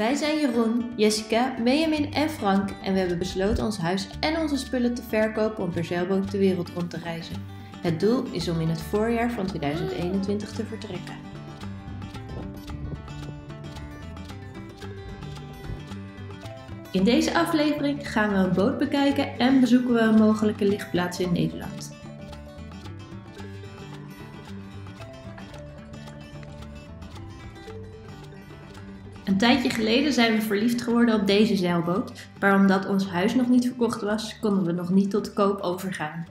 Wij zijn Jeroen, Jessica, Benjamin en Frank en we hebben besloten ons huis en onze spullen te verkopen om per zeilboot de wereld rond te reizen. Het doel is om in het voorjaar van 2021 te vertrekken. In deze aflevering gaan we een boot bekijken en bezoeken we een mogelijke lichtplaats in Nederland. Een tijdje geleden zijn we verliefd geworden op deze zeilboot, maar omdat ons huis nog niet verkocht was, konden we nog niet tot koop overgaan.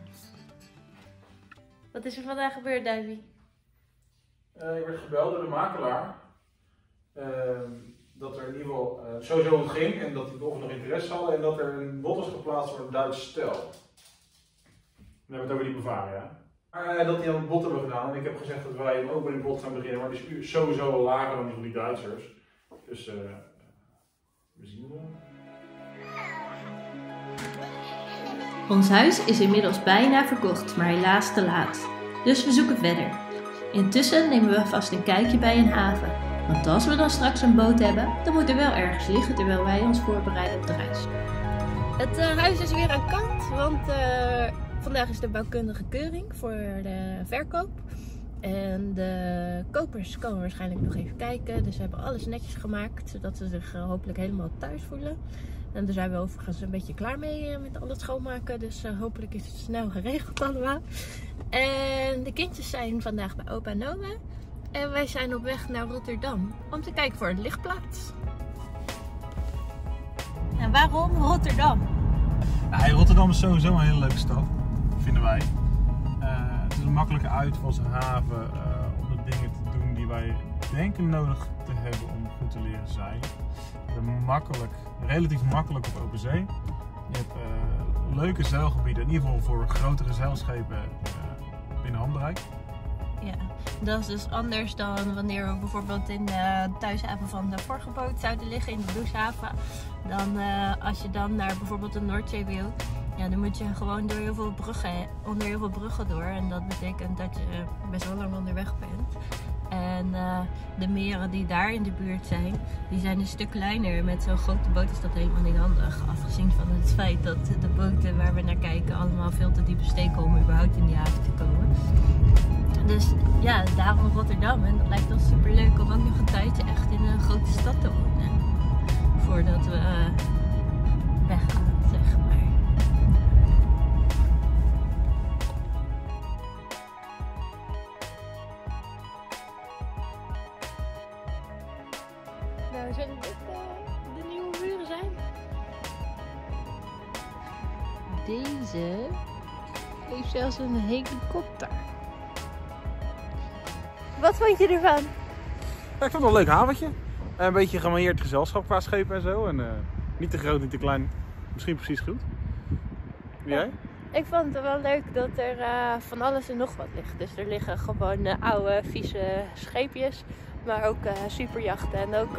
Wat is er vandaag gebeurd, Davy? Uh, ik werd gebeld door de makelaar. Ehm, dat er in ieder geval uh, sowieso ging en dat die of nog interesse hadden en dat er een bod was geplaatst voor een Duits stel. Dan hebben we het over die Bavaria. Maar uh, dat die aan het bod hebben gedaan en ik heb gezegd dat wij ook bij die bod gaan beginnen, maar die is sowieso lager dan die van die Duitsers. Dus uh, we zien wel. Ons huis is inmiddels bijna verkocht, maar helaas te laat. Dus we zoeken verder. Intussen nemen we vast een kijkje bij een haven. Want als we dan straks een boot hebben, dan moet er wel ergens liggen terwijl wij ons voorbereiden op de reis. Het uh, huis is weer aan kant, want uh, vandaag is de bouwkundige keuring voor de verkoop. En de kopers komen waarschijnlijk nog even kijken. Dus we hebben alles netjes gemaakt, zodat ze zich uh, hopelijk helemaal thuis voelen. En daar zijn we overigens een beetje klaar mee uh, met al het schoonmaken. Dus uh, hopelijk is het snel geregeld allemaal. En de kindjes zijn vandaag bij opa en. En wij zijn op weg naar Rotterdam om te kijken voor een lichtplaats. En waarom Rotterdam? Rotterdam is sowieso een hele leuke stad, vinden wij. Uh, het is een makkelijke uitvalshaven uh, om de dingen te doen die wij denken nodig te hebben om goed te leren zeilen. Makkelijk, relatief makkelijk op open zee. Je hebt uh, leuke zeilgebieden, in ieder geval voor grotere zeilschepen binnen handbereik. Ja, dat is dus anders dan wanneer we bijvoorbeeld in de thuishaven van de vorige boot zouden liggen, in de Bloeshaven. Dan als je dan naar bijvoorbeeld de Noordzee wil, ja, dan moet je gewoon door heel veel bruggen, onder heel veel bruggen door. En dat betekent dat je best wel lang onderweg bent. En uh, de meren die daar in de buurt zijn, die zijn een stuk kleiner. Met zo'n grote boot is dat helemaal niet handig. Afgezien van het feit dat de boten waar we naar kijken allemaal veel te diepe steken om überhaupt in die haven te komen. Dus ja, daarom Rotterdam. En dat lijkt ons super leuk om ook nog een tijdje echt in een grote stad te wonen. Voordat we uh, weggaan, zelfs een helikopter. Wat vond je ervan? Ja, ik vond het een leuk haventje. Een beetje gevarieerd gezelschap qua schepen en zo. En, uh, niet te groot, niet te klein. Misschien precies goed. Jij? Ik vond het wel leuk dat er uh, van alles en nog wat ligt. Dus er liggen gewoon uh, oude, vieze scheepjes. Maar ook superjachten en ook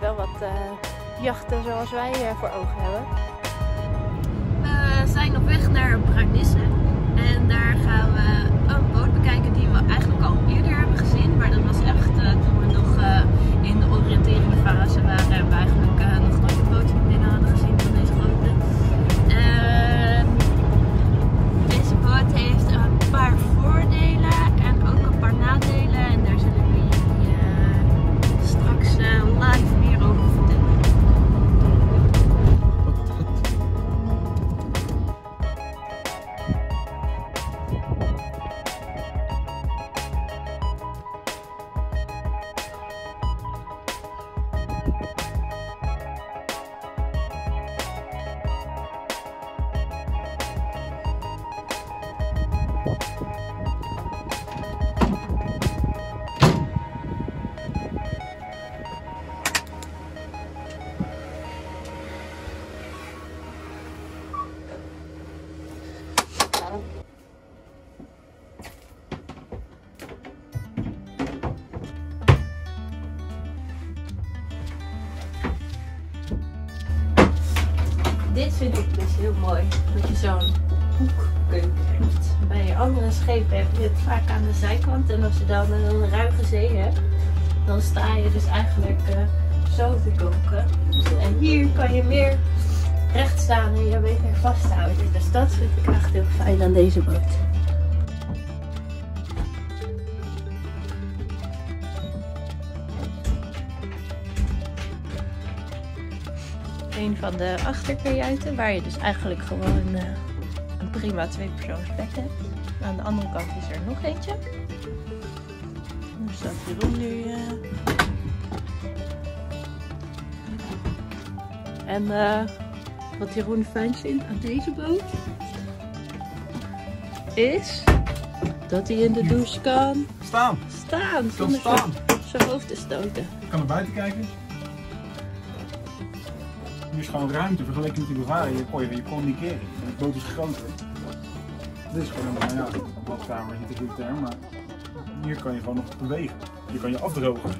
wel wat jachten zoals wij voor ogen hebben. We zijn op weg naar Bruinisse. En daar gaan we een boot bekijken die we eigenlijk al eerder hebben gezien. Maar dat was echt uh, toen we nog uh, in de oriënterende fase waren. En we eigenlijk uh, nog Dit vind ik dus heel mooi. Dat je zo'n hoekkeuken hebt. Bij andere schepen heb je het vaak aan de zijkant. En als je dan een ruige zee hebt, dan sta je dus eigenlijk eh, zo te koken. En hier kan je meer recht staan en je beter vasthouden. Dus dat vind ik echt heel fijn aan deze boot. Een van de achterkajuiten, waar je dus eigenlijk gewoon uh, een prima tweepersoonsbed hebt. Aan de andere kant is er nog eentje. Dus dat Jeroen nu. Uh... En uh, wat Jeroen fijn vindt aan deze boot is dat hij in de douche kan staan. Staan. Kan staan. Zijn hoofd te stoten. Ik kan naar buiten kijken. Nu is gewoon ruimte vergeleken met die bevaren. Je kon je, je communiceren. De boot is groter. Dit is gewoon een ja, badkamer, niet een goede term, maar hier kan je gewoon nog bewegen. Je kan je afdrogen.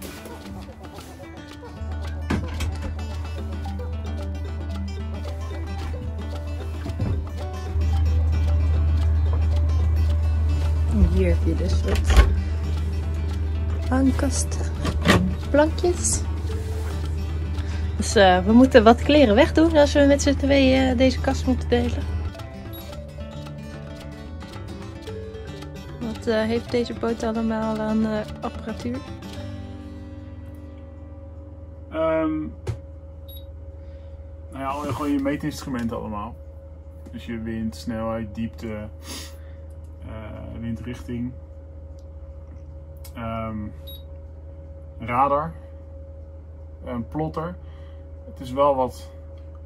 Hier heb je dus wat hangkasten en plankjes. Dus uh, we moeten wat kleren wegdoen als we met z'n tweeën uh, deze kast moeten delen. Wat uh, heeft deze boot allemaal aan apparatuur? Um, nou ja, gewoon je meetinstrumenten allemaal. Dus je wind, snelheid, diepte, windrichting. Um, radar. Een plotter. Het is wel wat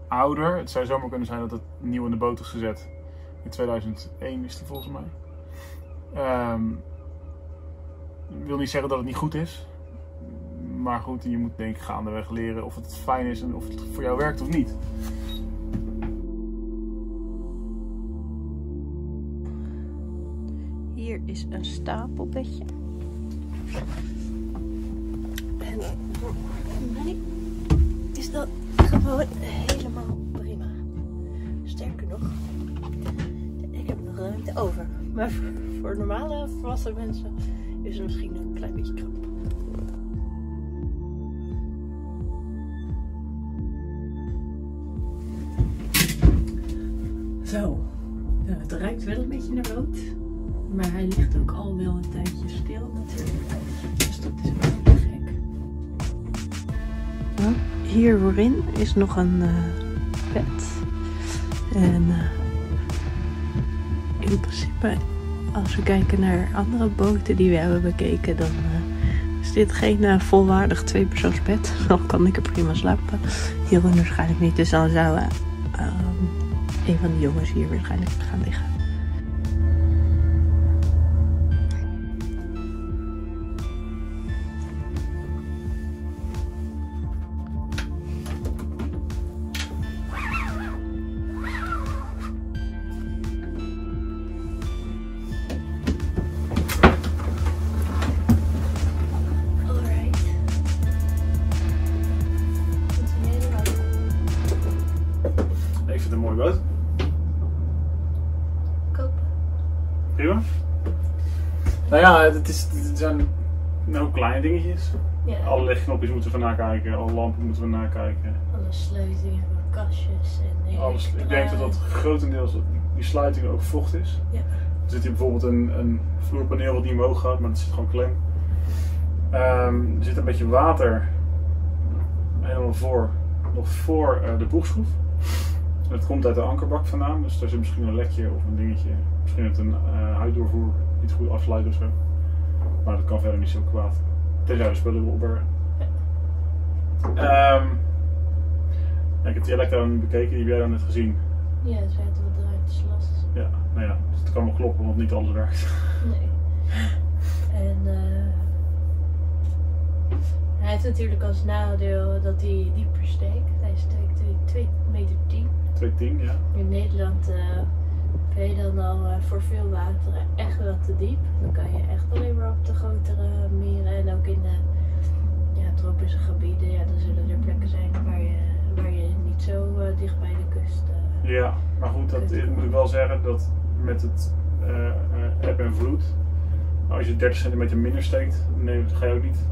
ouder. Het zou zomaar kunnen zijn dat het nieuw in de boot is gezet. In 2001 is die volgens mij. Um, wil niet zeggen dat het niet goed is. Maar goed, je moet denk ik gaandeweg leren of het fijn is en of het voor jou werkt of niet. Hier is een stapelbedje. En voor mij is dat gewoon helemaal prima. Sterker nog, ik heb nog ruimte over. Maar voor normale volwassen mensen is het misschien een klein beetje krap. Zo, ja, het ruikt wel een beetje naar rood. Maar hij ligt ook al wel een tijdje stil natuurlijk. Dus dat is wel heel gek. Hier voorin is nog een uh, bed. En uh, in principe, als we kijken naar andere boten die we hebben bekeken, dan uh, is dit geen volwaardig tweepersoonsbed. Dan kan ik er prima slapen. Hierin waarschijnlijk niet. Dus dan zou een van de jongens hier waarschijnlijk gaan liggen. Prima. Nou ja, het, is, het zijn nou kleine dingetjes. Ja. Alle lichtknopjes moeten we nakijken, alle lampen moeten we nakijken. Alle sluitingen van kastjes en Alles, ik denk dat dat grotendeels die sluiting ook vocht is. Ja. Er zit hier bijvoorbeeld een, een vloerpaneel wat niet omhoog gaat, maar het zit gewoon klem. Um, er zit een beetje water helemaal voor, nog voor uh, de boegschroef. Het komt uit de ankerbak vandaan, dus daar zit misschien een lekje of een dingetje. Misschien het een uh, huiddoorvoer niet goed afsluit of zo. Maar dat kan verder niet zo kwaad. Tenzij de spullen wil opbergen. Um, ik heb die elektra nu bekeken, die heb jij dan net gezien. Ja, het werkt wat draadjes last. Ja, nou ja, dus het kan wel kloppen, want niet alles werkt. Nee. En uh, hij heeft natuurlijk als nadeel dat hij dieper steekt. Hij steekt 2 meter 10. 210, ja. In Nederland ben je dan al uh, voor veel wateren echt wel te diep. Dan kan je echt alleen maar op de grotere meren en ook in de ja, tropische gebieden. Ja, dan zullen er plekken zijn waar je, waar je niet zo uh, dicht bij de kust. ja, maar goed, dat moet ik wel zeggen dat met het eb en vloed, als je 30 centimeter minder steekt, nee, ga je ook niet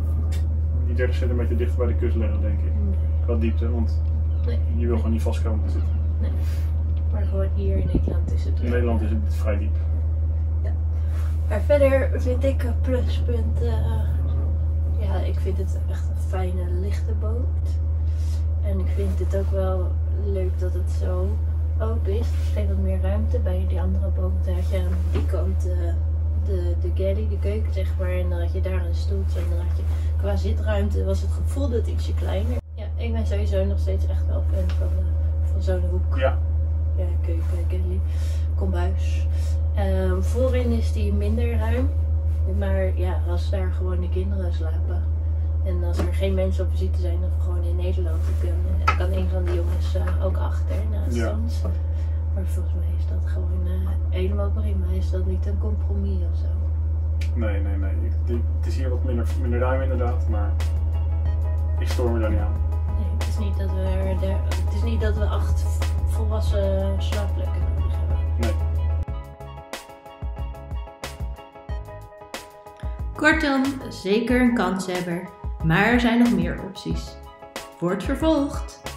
die 30 centimeter dichter bij de kust leggen, denk ik. Qua diepte, want je wil gewoon niet vast komen te zitten. Maar gewoon hier in Nederland is het In Nederland is het vrij diep. Maar verder vind ik een pluspunt. eh, ja, ik vind het echt een fijne, lichte boot. En ik vind het ook wel leuk dat het zo open is. Er geeft wat meer ruimte. Bij die andere boot had je aan die kant eh, de, de galley, de keuken zeg maar. En dan had je daar een stoeltje. En dan had je qua zitruimte was het gevoel dat ietsje kleiner. Ja, ik ben sowieso nog steeds echt wel fan van, eh, van zo'n hoek. Ja. Ja, keuken, galley, kombuis. Ehm, voorin is die minder ruim. Maar ja, als daar gewoon de kinderen slapen. En als er geen mensen op visite zijn of gewoon in Nederland, dan kan, kan een van die jongens eh, ook achter naast Ja. ons. Maar volgens mij is dat gewoon eh, helemaal prima. Is dat niet een compromis of zo? Nee, nee, nee. Ik- het is hier wat minder, minder ruim inderdaad, maar ik stoor me daar niet aan. Nee, het is niet dat we, er, het is niet dat we acht volwassen slaapplekken nodig hebben. Nee. Kortom, zeker een kanshebber. Maar er zijn nog meer opties. Wordt vervolgd.